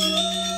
Música